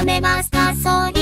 覚めますかそう